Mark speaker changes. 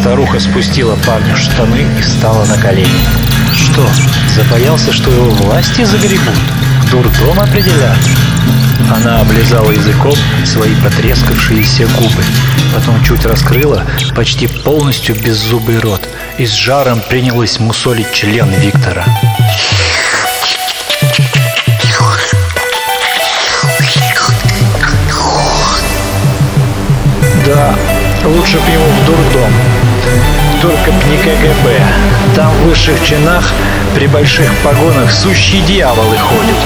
Speaker 1: Старуха спустила парню штаны и встала на колени. Что, забоялся, что его власти загребут? Дурдом определят? Она облизала языком свои потрескавшиеся губы, потом чуть раскрыла почти полностью беззубый рот и с жаром принялась мусолить член Виктора. Да, лучше б ему в дурдом. Только б не КГБ. Там в высших чинах при больших погонах сущие дьяволы ходят.